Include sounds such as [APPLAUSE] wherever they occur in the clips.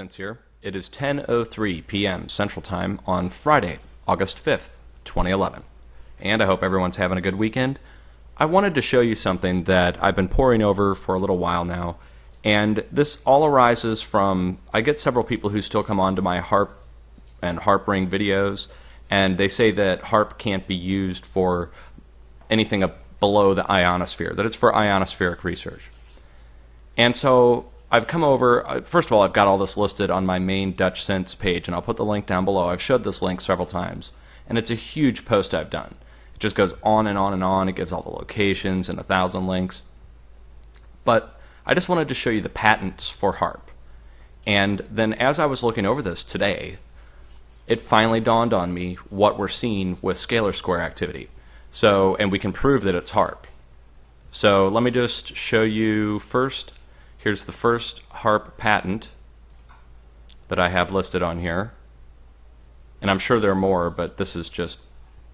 Here. It is 10:03 p.m. Central Time on Friday, August 5th, 2011. And I hope everyone's having a good weekend. I wanted to show you something that I've been poring over for a little while now, and this all arises from I get several people who still come on to my HAARP and HAARP ring videos, and they say that HAARP can't be used for anything below the ionosphere, that it's for ionospheric research. And so I've come over. uh, First of all, I've got all this listed on my main Dutchsinse page, and I'll put the link down below. I've showed this link several times, and it's a huge post I've done. It just goes on and on and on. It gives all the locations and a thousand links. But I just wanted to show you the patents for HAARP. And then as I was looking over this today, it finally dawned on me what we're seeing with scalar square activity. So, and we can prove that it's HAARP. So let me just show you first. Here's the first HAARP patent that I have listed on here. And I'm sure there are more, but this is just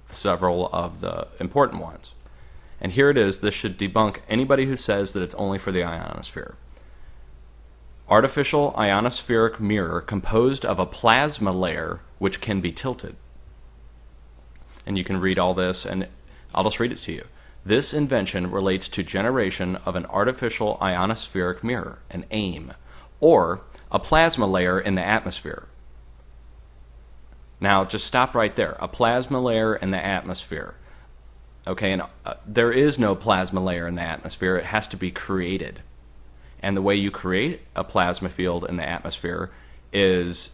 several of the important ones. And here it is. This should debunk anybody who says that it's only for the ionosphere. Artificial ionospheric mirror composed of a plasma layer which can be tilted. And you can read all this, and I'll just read it to you. This invention relates to generation of an artificial ionospheric mirror, an AIM, or a plasma layer in the atmosphere. Now, just stop right there. A plasma layer in the atmosphere. Okay, and uh, there is no plasma layer in the atmosphere. It has to be created. And the way you create a plasma field in the atmosphere is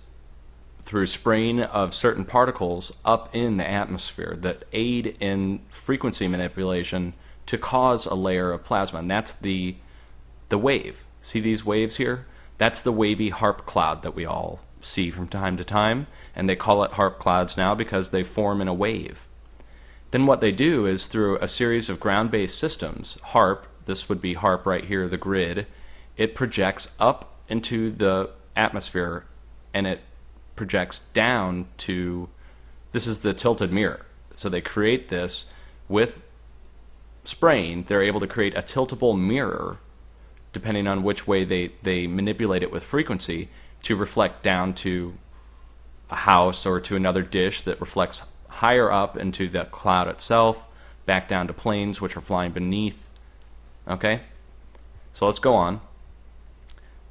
through spraying of certain particles up in the atmosphere that aid in frequency manipulation to cause a layer of plasma. And that's the the wave. See these waves here? That's the wavy HAARP cloud that we all see from time to time, and they call it HAARP clouds now because they form in a wave. Then what they do is through a series of ground-based systems, HAARP, this would be HAARP right here, the grid, it projects up into the atmosphere and it projects down to this is the tilted mirror. So they create this with spraying, they're able to create a tiltable mirror depending on which way they, they manipulate it with frequency to reflect down to a house or to another dish that reflects higher up into the cloud itself, back down to planes which are flying beneath. Okay? So let's go on.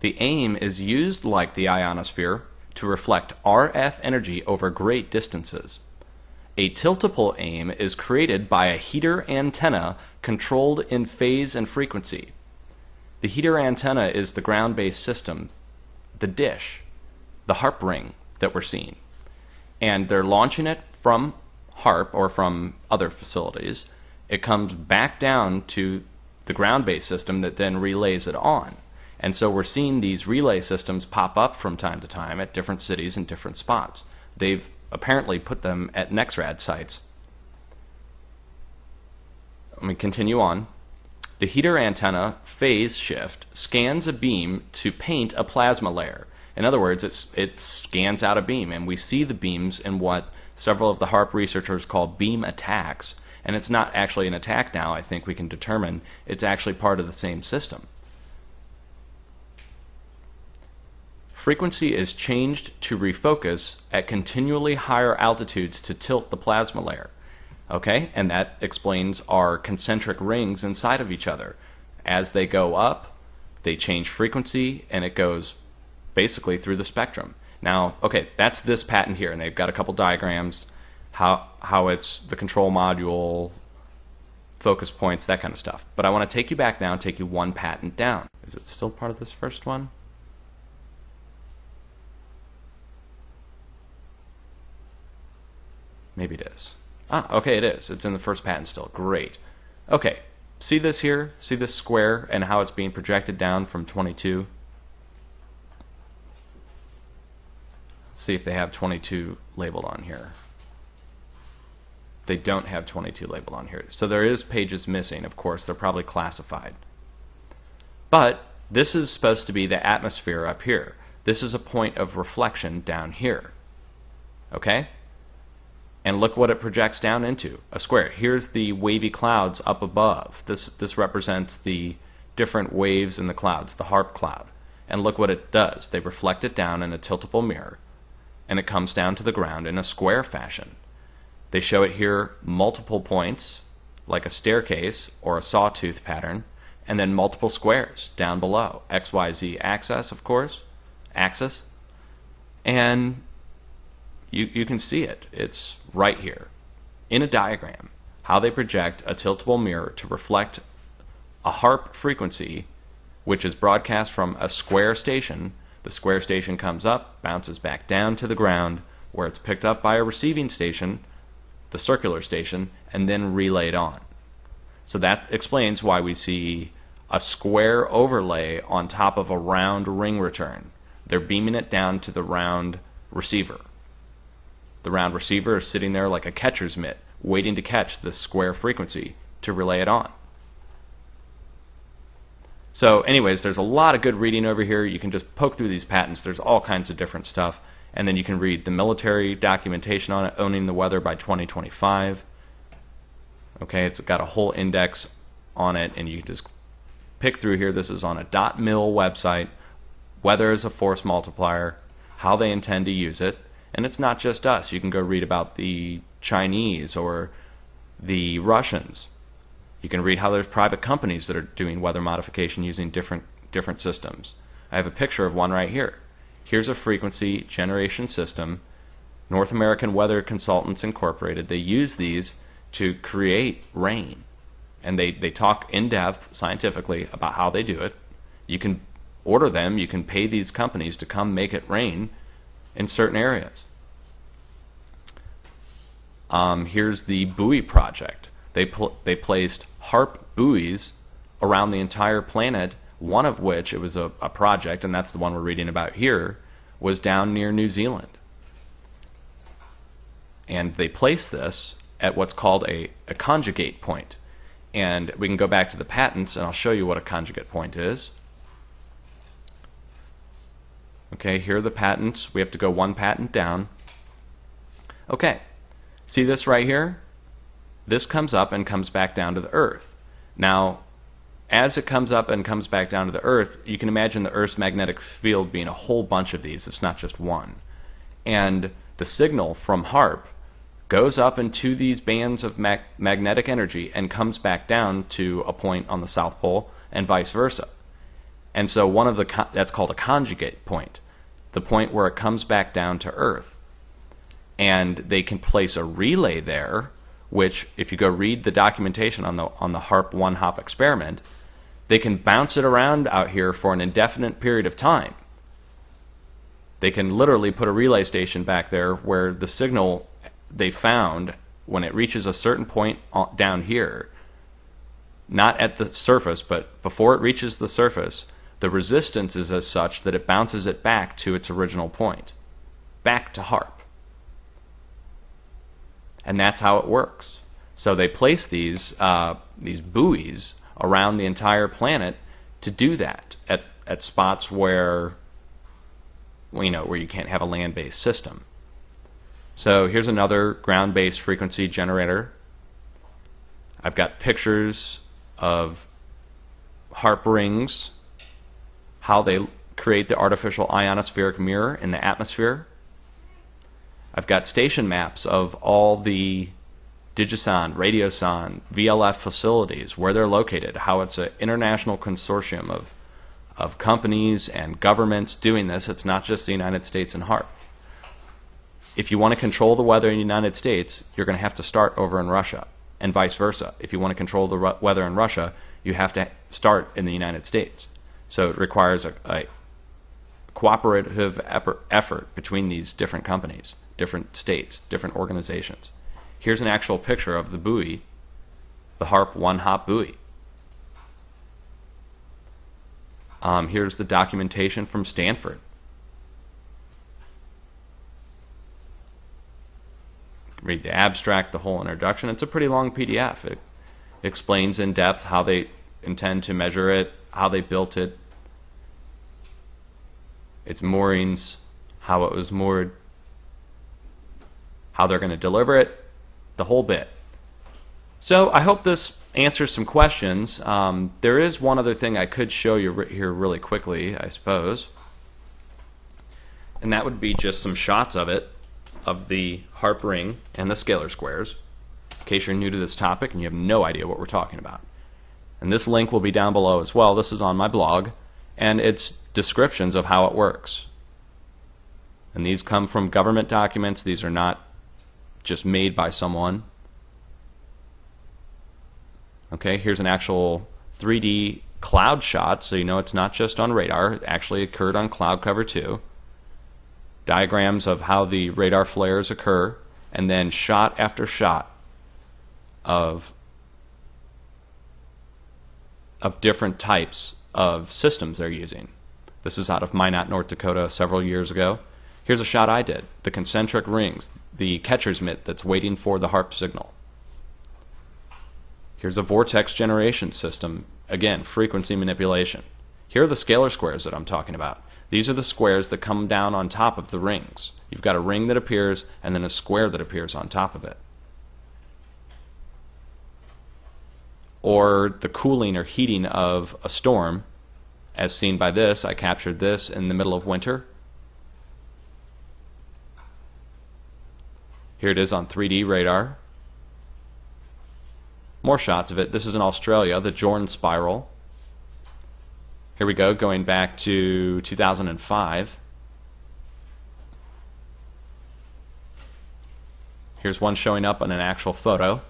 The aim is used like the ionosphere to reflect RF energy over great distances. A tiltable aim is created by a heater antenna controlled in phase and frequency. The heater antenna is the ground based system, the dish, the HAARP ring that we're seeing. And they're launching it from HAARP or from other facilities. It comes back down to the ground based system that then relays it on. And so we're seeing these relay systems pop up from time to time at different cities and different spots. They've apparently put them at NexRad sites. Let me continue on. The heater antenna phase shift scans a beam to paint a plasma layer. In other words, it's, it scans out a beam, and we see the beams in what several of the HAARP researchers call beam attacks. And it's not actually an attack now, I think we can determine. It's actually part of the same system. Frequency is changed to refocus at continually higher altitudes to tilt the plasma layer. Okay, and that explains our concentric rings inside of each other. As they go up, they change frequency and it goes basically through the spectrum. Now, okay, that's this patent here, and they've got a couple diagrams, how how it's the control module, focus points, that kind of stuff. But I want to take you back now and take you one patent down. Is it still part of this first one? Maybe it is. Ah, okay, it is. It's in the first patent still. Great. Okay, see this here? See this square and how it's being projected down from 22? Let's see if they have 22 labeled on here. They don't have 22 labeled on here. So there is pages missing, of course. They're probably classified. But this is supposed to be the atmosphere up here. This is a point of reflection down here. Okay? And look what it projects down into a square. Here's the wavy clouds up above. This this represents the different waves in the clouds, the HAARP cloud. And look what it does. They reflect it down in a tiltable mirror, and it comes down to the ground in a square fashion. They show it here multiple points, like a staircase or a sawtooth pattern, and then multiple squares down below. XYZ axis, of course, axis. And you, you can see it. It's right here in a diagram how they project a tiltable mirror to reflect a HAARP frequency, which is broadcast from a square station. The square station comes up, bounces back down to the ground, where it's picked up by a receiving station, the circular station, and then relayed on. So that explains why we see a square overlay on top of a round ring return. They're beaming it down to the round receiver. The round receiver is sitting there like a catcher's mitt, waiting to catch the square frequency to relay it on. So, anyways, there's a lot of good reading over here. You can just poke through these patents. There's all kinds of different stuff. And then you can read the military documentation on it, owning the weather by 2025. Okay, it's got a whole index on it, and you can just pick through here. This is on a dot .mil website. Weather is a force multiplier, how they intend to use it. And it's not just us. You can go read about the Chinese or the Russians. You can read how there's private companies that are doing weather modification using different different systems. I have a picture of one right here. Here's a frequency generation system. North American Weather Consultants Incorporated. They use these to create rain. And they, they talk in depth scientifically about how they do it. You can order them, you can pay these companies to come make it rain in certain areas. Um, here's the buoy project. They, pl- they placed HAARP buoys around the entire planet, one of which, it was a, a project, and that's the one we're reading about here, was down near New Zealand. And they placed this at what's called a, a conjugate point. And we can go back to the patents, and I'll show you what a conjugate point is. Okay, here are the patents. We have to go one patent down. Okay, see this right here? This comes up and comes back down to the earth. Now, as it comes up and comes back down to the earth, you can imagine the earth's magnetic field being a whole bunch of these. It's not just one. And the signal from HAARP goes up into these bands of mag- magnetic energy and comes back down to a point on the South Pole and vice versa. And so one of the that's called a conjugate point, the point where it comes back down to Earth. And they can place a relay there, which if you go read the documentation on the on the HAARP one hop experiment, they can bounce it around out here for an indefinite period of time. They can literally put a relay station back there where the signal they found when it reaches a certain point down here, not at the surface, but before it reaches the surface, the resistance is as such that it bounces it back to its original point, back to HAARP. And that's how it works. So they place these uh, these buoys around the entire planet to do that at, at spots where you know where you can't have a land-based system. So here's another ground-based frequency generator. I've got pictures of HAARP rings how they create the artificial ionospheric mirror in the atmosphere. I've got station maps of all the Digisonde, Radiosonde, VLF facilities, where they're located, how it's an international consortium of, of companies and governments doing this. It's not just the United States and HAARP. If you want to control the weather in the United States, you're going to have to start over in Russia, and vice versa. If you want to control the weather in Russia, you have to start in the United States. So it requires a, a cooperative effort between these different companies, different states, different organizations. Here's an actual picture of the buoy, the HAARP one hop buoy. Um, here's the documentation from Stanford. Read the abstract, the whole introduction. It's a pretty long PDF. It explains in depth how they intend to measure it, how they built it, its moorings, how it was moored, how they're going to deliver it, the whole bit. So I hope this answers some questions. Um, there is one other thing I could show you here really quickly, I suppose. And that would be just some shots of it, of the HAARP ring and the scalar squares, in case you're new to this topic and you have no idea what we're talking about. And this link will be down below as well. This is on my blog, and it's descriptions of how it works. And these come from government documents. These are not just made by someone. Okay, here's an actual 3D cloud shot, so you know it's not just on radar. It actually occurred on cloud cover too. Diagrams of how the radar flares occur, and then shot after shot of of different types of systems they're using. This is out of Minot, North Dakota, several years ago. Here's a shot I did: the concentric rings, the catcher's mitt that's waiting for the HAARP signal. Here's a vortex generation system. Again, frequency manipulation. Here are the scalar squares that I'm talking about. These are the squares that come down on top of the rings. You've got a ring that appears and then a square that appears on top of it. Or the cooling or heating of a storm, as seen by this. I captured this in the middle of winter. Here it is on 3D radar. More shots of it. This is in Australia, the Jorn spiral. Here we go, going back to 2005. Here's one showing up on an actual photo.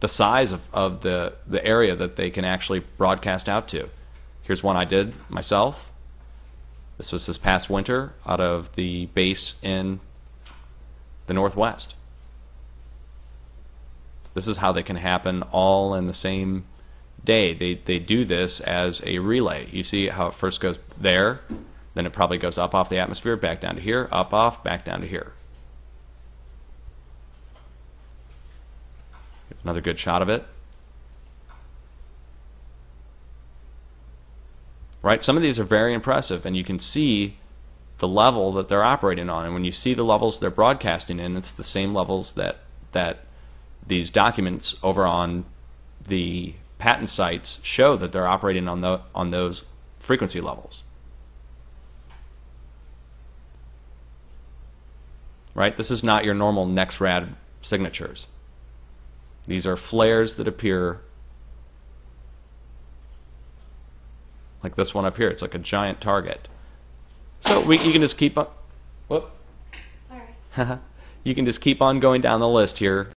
The size of, of the, the area that they can actually broadcast out to. Here's one I did myself. This was this past winter out of the base in the Northwest. This is how they can happen all in the same day. They, they do this as a relay. You see how it first goes there, then it probably goes up off the atmosphere, back down to here, up off, back down to here. Another good shot of it. Right? Some of these are very impressive, and you can see the level that they're operating on. And when you see the levels they're broadcasting in, it's the same levels that that these documents over on the patent sites show that they're operating on the on those frequency levels. Right? This is not your normal NexRad signatures. These are flares that appear like this one up here. It's like a giant target. So we, you can just keep on. Whoop. Sorry. [LAUGHS] you can just keep on going down the list here